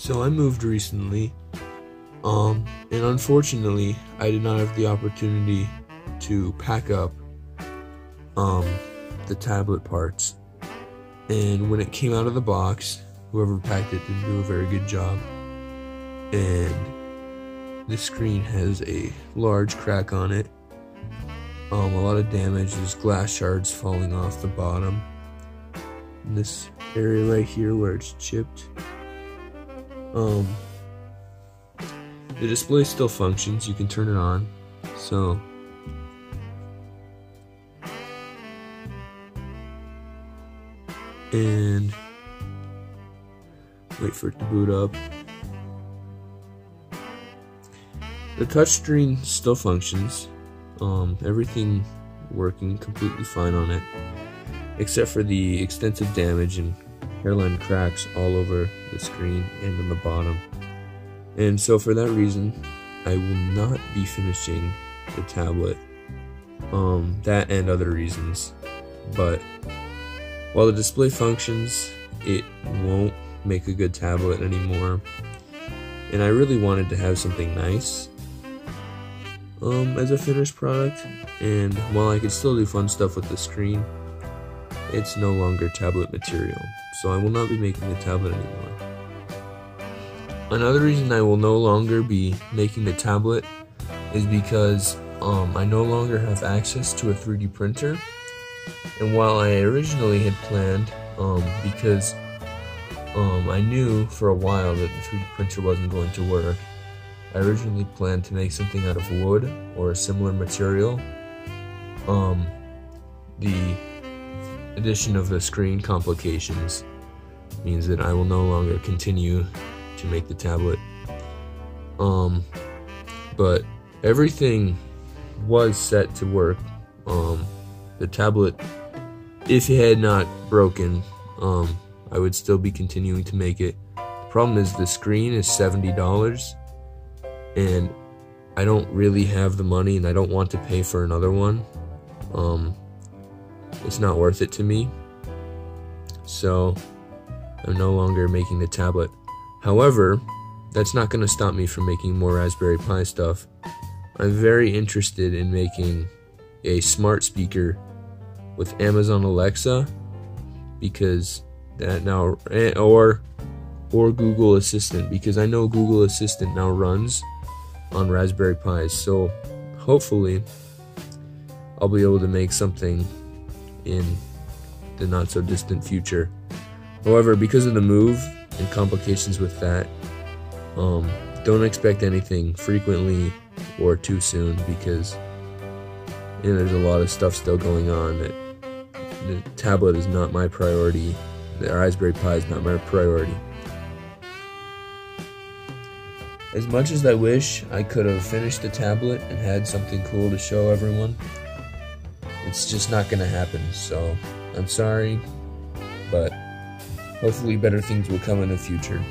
So I moved recently, um, and unfortunately, I did not have the opportunity to pack up um, the tablet parts. And when it came out of the box, whoever packed it didn't do a very good job. And the screen has a large crack on it. Um, a lot of damage. There's glass shards falling off the bottom. In this area right here where it's chipped. Um, the display still functions. You can turn it on. So and wait for it to boot up. The touchscreen still functions. Um, everything working completely fine on it, except for the extensive damage and hairline cracks all over the screen and on the bottom. And so, for that reason, I will not be finishing the tablet. Um, that and other reasons, but while the display functions, it won't make a good tablet anymore. And I really wanted to have something nice um, as a finished product. And while I could still do fun stuff with the screen, it's no longer tablet material. So I will not be making the tablet anymore. Another reason I will no longer be making the tablet is because um, I no longer have access to a 3D printer and while I originally had planned, um, because um, I knew for a while that the 3D printer wasn't going to work, I originally planned to make something out of wood or a similar material. Um, the addition of the screen complications means that I will no longer continue to make the tablet. Um, but everything was set to work. Um, the tablet if it had not broken, um, I would still be continuing to make it. The problem is the screen is $70 and I don't really have the money and I don't want to pay for another one. Um, it's not worth it to me. So I'm no longer making the tablet. However, that's not going to stop me from making more Raspberry Pi stuff. I'm very interested in making a smart speaker with Amazon Alexa because that now eh, or or Google Assistant because I know Google Assistant now runs on Raspberry Pis. So hopefully I'll be able to make something in the not so distant future. However, because of the move and complications with that, um, don't expect anything frequently or too soon because you know, there's a lot of stuff still going on that the tablet is not my priority. The Raspberry Pi is not my priority. As much as I wish I could have finished the tablet and had something cool to show everyone, it's just not going to happen. So I'm sorry, but hopefully better things will come in the future.